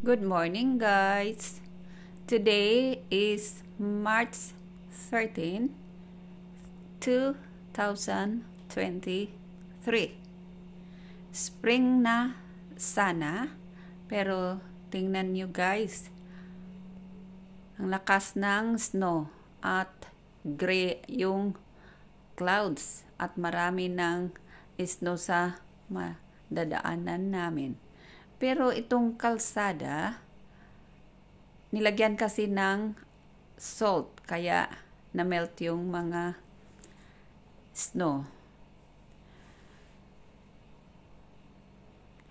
Good morning, guys. Today is March 13, 2023. Spring na sana, pero tingnan nyo guys, ang lakas ng snow at gray yung clouds at marami ng snow sa madadaanan namin. Pero itong kalsada, nilagyan kasi ng salt, kaya na-melt yung mga snow.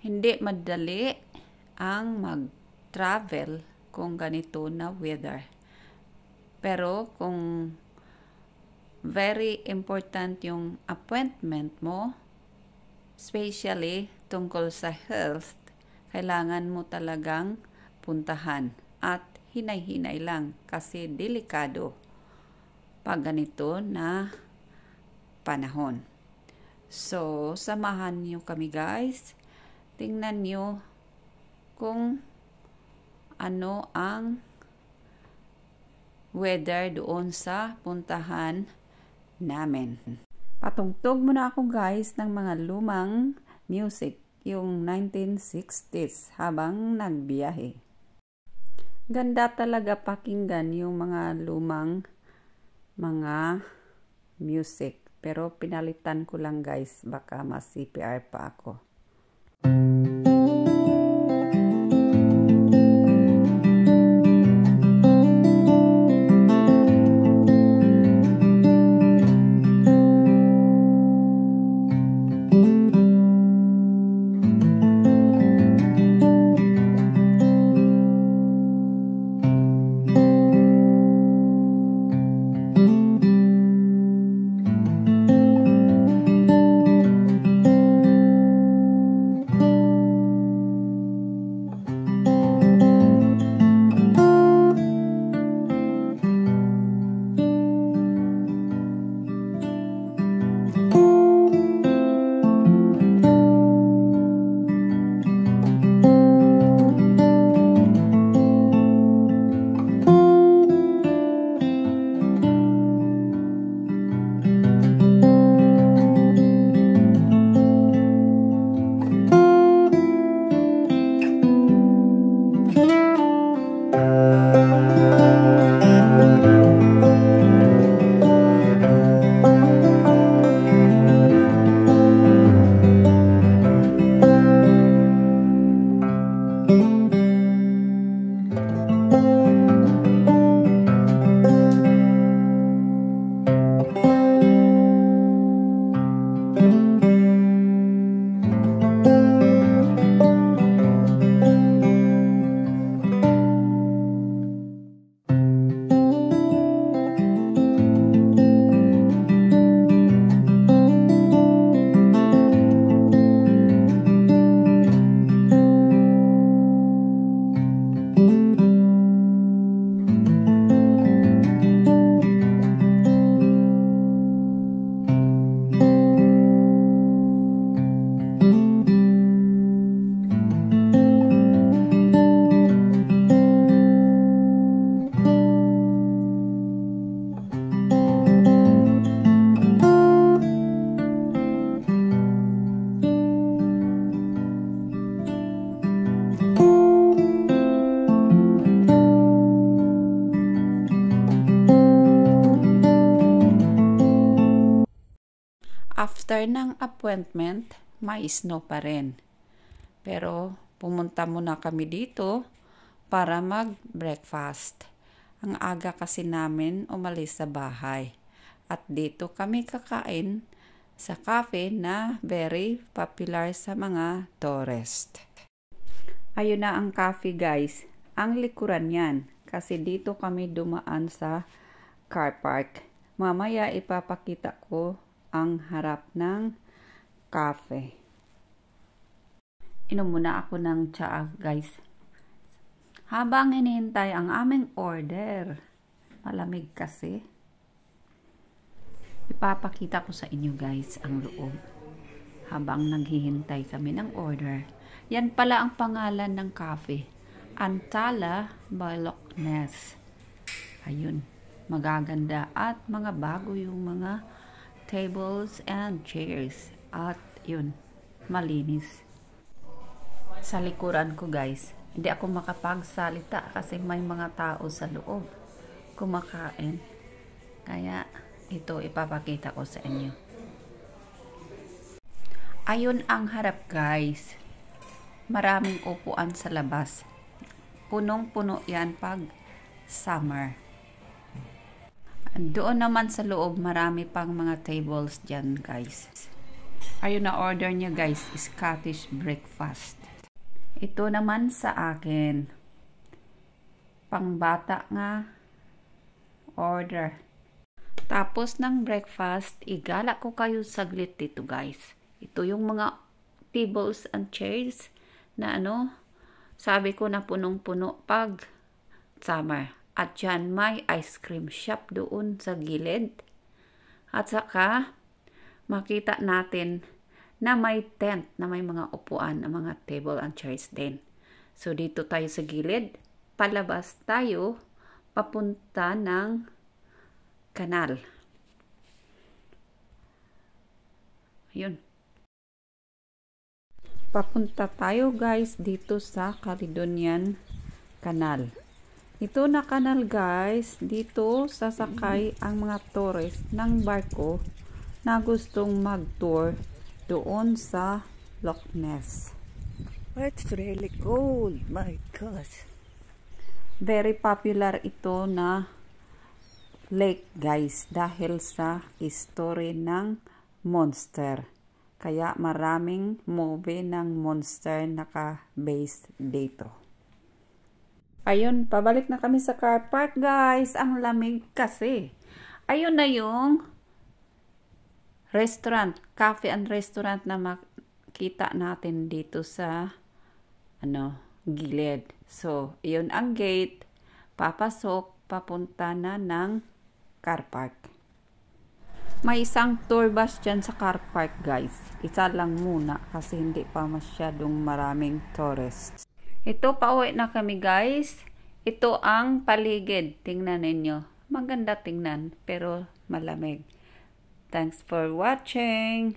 Hindi madali ang mag-travel kung ganito na weather. Pero kung very important yung appointment mo, especially tungkol sa health, kailangan mo talagang puntahan at hinay-hinay lang kasi delikado pag ganito na panahon. So, samahan niyo kami guys tingnan nyo kung ano ang weather doon sa puntahan namin. Patungtog muna ako guys ng mga lumang music, yung 1960s habang nagbiyahe. Ganda talaga pakinggan yung mga lumang mga music. Pero pinalitan ko lang guys, baka mas CPR pa ako. After ng appointment, may snow pa rin. Pero pumunta muna kami dito para mag-breakfast. Ang aga kasi namin umalis sa bahay. At dito kami kakain sa cafe na very popular sa mga tourist. Ayun na ang cafe guys. Ang likuran yan. Kasi dito kami dumaan sa car park. Mamaya ipapakita ko ang harap ng cafe. Inom muna ako ng tsaa, guys. Habang hinihintay ang aming order, malamig kasi. Ipapakita ko sa inyo guys ang loob. Habang naghihintay kami ng order. Yan pala ang pangalan ng cafe. Antala Ness. Ayun, magaganda at mga bago yung mga tables and chairs. At yun, malinis. Sa likuran ko guys, hindi ako makapagsalita kasi may mga tao sa loob kumakain. Kaya ito ipapakita ko sa inyo. Ayun ang harap guys. Maraming upuan sa labas. Punong-puno yan pag summer. Doon naman sa loob, marami pang mga tables dyan, guys. Ayun na order niya, guys, Scottish breakfast. Ito naman sa akin. Pangbata nga order. Tapos ng breakfast, igala ko kayo saglit dito, guys. Ito yung mga tables and chairs na ano, sabi ko na punong-puno pag summer. At dyan may ice cream shop doon sa gilid. At saka makita natin na may tent na may mga upuan, na mga table and chairs din. So dito tayo sa gilid, palabas tayo papunta ng kanal. Ayun. Papunta tayo guys dito sa Caledonian Canal. Ito na kanal guys, dito sasakay ang mga tourist ng barko na gustong mag-tour doon sa Loch Ness. It's really cold, my gosh. Very popular ito na lake guys dahil sa history ng monster. Kaya maraming movie ng monster naka-base dito. Ayun, pabalik na kami sa car park, guys. Ang lamig kasi. Ayun na yung restaurant, cafe and restaurant na makita natin dito sa ano, gilid. So, yun ang gate. Papasok, papunta na ng car park. May isang tour bus dyan sa car park, guys. Isa lang muna kasi hindi pa masyadong maraming tourists. Ito, pauwi na kami guys. Ito ang paligid. Tingnan ninyo. Maganda tingnan, pero malamig. Thanks for watching.